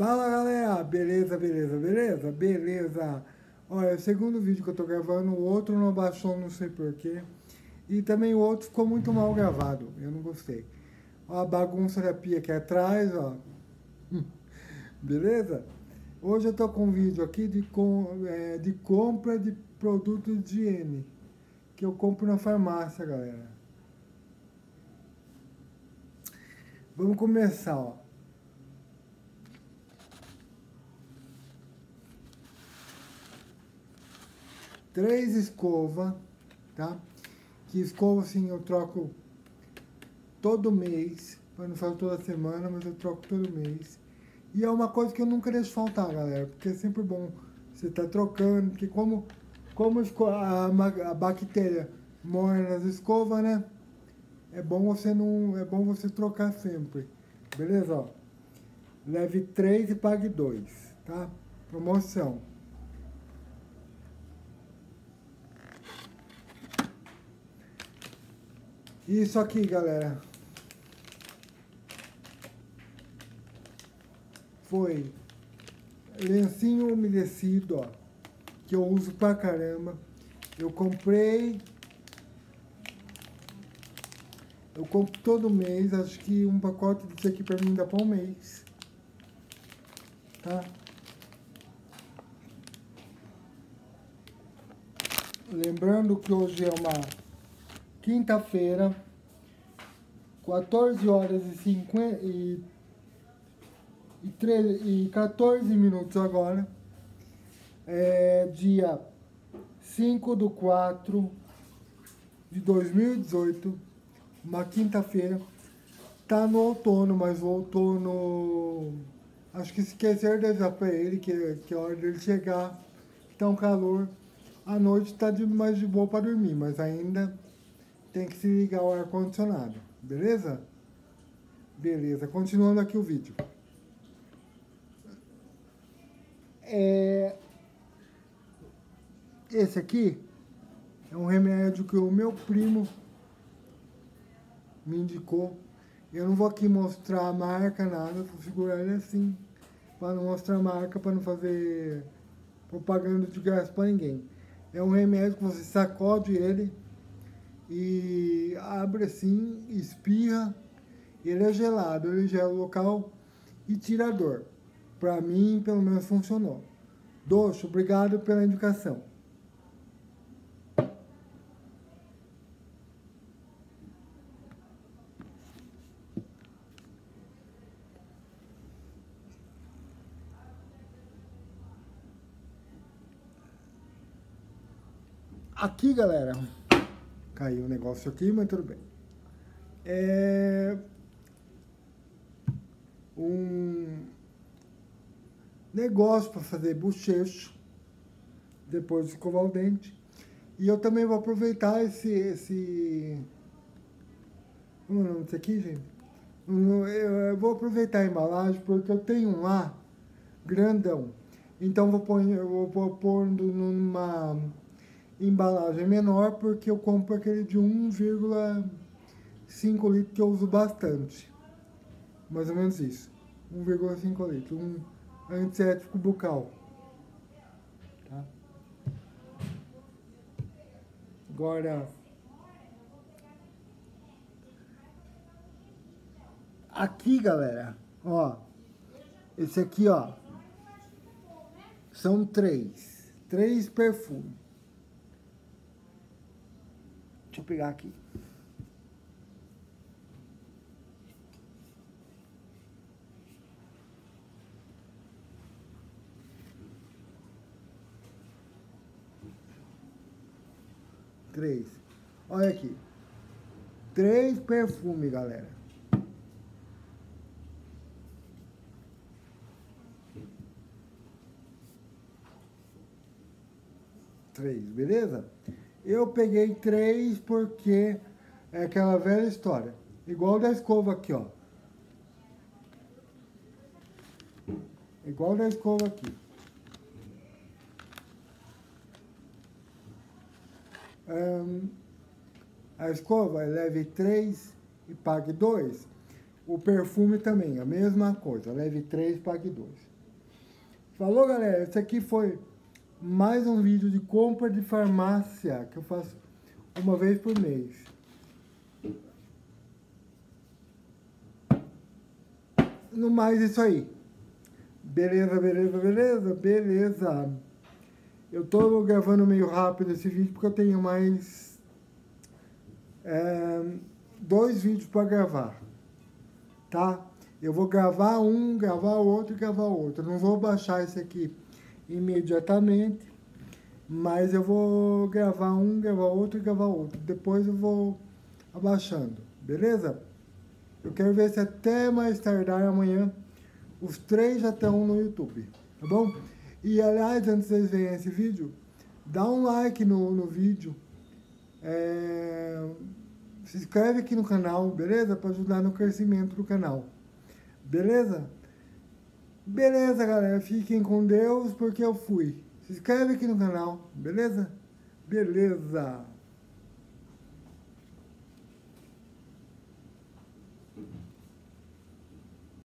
Fala galera, beleza, beleza, beleza, beleza. Olha, o segundo vídeo que eu tô gravando, o outro não baixou, não sei porquê. E também o outro ficou muito mal gravado, eu não gostei. Ó a bagunça da pia aqui atrás, ó. Beleza? Hoje eu tô com um vídeo aqui de, com, é, de compra de produtos de higiene. Que eu compro na farmácia, galera. Vamos começar, ó. Três escovas, tá? Que escova, assim, eu troco todo mês. Eu não faço toda semana, mas eu troco todo mês. E é uma coisa que eu nunca deixo faltar, galera. Porque é sempre bom você estar tá trocando. Porque como, como a, a bactéria morre nas escovas, né? É bom você não. É bom você trocar sempre. Beleza? Ó. Leve 3 e pague 2, tá? Promoção. Isso aqui, galera. Foi lencinho umedecido, ó. Que eu uso pra caramba. Eu comprei eu compro todo mês, acho que um pacote desse aqui pra mim dá pra um mês. Tá? Lembrando que hoje é uma quinta-feira, 14 horas e, 50, e, e, 13, e 14 minutos agora. É dia 5 do 4 de 2018 uma quinta-feira. Tá no outono, mas o outono. Acho que esquecer de avisar pra ele que, que é hora dele chegar. Tá um calor. A noite tá de, mais de boa para dormir, mas ainda tem que se ligar o ar-condicionado. Beleza? Beleza, continuando aqui o vídeo. É... Esse aqui é um remédio que o meu primo me indicou. Eu não vou aqui mostrar a marca, nada, vou segurar ele assim, para não mostrar a marca, para não fazer propaganda de graça para ninguém. É um remédio que você sacode ele e abre assim, espirra, ele é gelado, ele gela o local e tira a dor. Para mim, pelo menos, funcionou. Doxo, obrigado pela indicação. Aqui, galera, caiu o um negócio aqui, mas tudo bem. É um negócio para fazer bochecho, depois de escovar o dente. E eu também vou aproveitar esse... esse... Como é o nome disso aqui, gente? Eu vou aproveitar a embalagem porque eu tenho um lá grandão. Então vou pôr, eu vou pôr numa embalagem menor porque eu compro aquele de 1,5 litros que eu uso bastante. Mais ou menos isso. 1,5 litros. Um antisséptico bucal. Tá? Agora... Aqui, galera, ó. Esse aqui, ó. São três. Três perfumes. Deixa eu pegar aqui. Três. Olha aqui. Três perfumes, galera. Três, beleza? Eu peguei três porque é aquela velha história. Igual da escova aqui, ó. Igual da escova aqui. Um, a escova leve três e pague dois. O perfume também, a mesma coisa. Leve 3, pague 2. Falou, galera? Esse aqui foi mais um vídeo de compra de farmácia que eu faço uma vez por mês. No mais, isso aí. Beleza, beleza, beleza, beleza. Eu tô gravando meio rápido esse vídeo porque eu tenho mais é, dois vídeos para gravar, tá? Eu vou gravar um, gravar outro e gravar outro. não vou baixar esse aqui imediatamente, mas eu vou gravar um, gravar outro e gravar outro. Depois eu vou abaixando, beleza? Eu quero ver se até mais tardar amanhã os três já estão no YouTube, tá bom? E aliás, antes de vocês verem esse vídeo, dá um like no, no vídeo. É, se inscreve aqui no canal, beleza? Para ajudar no crescimento do canal. Beleza? Beleza, galera. Fiquem com Deus, porque eu fui. Se inscreve aqui no canal, beleza? Beleza.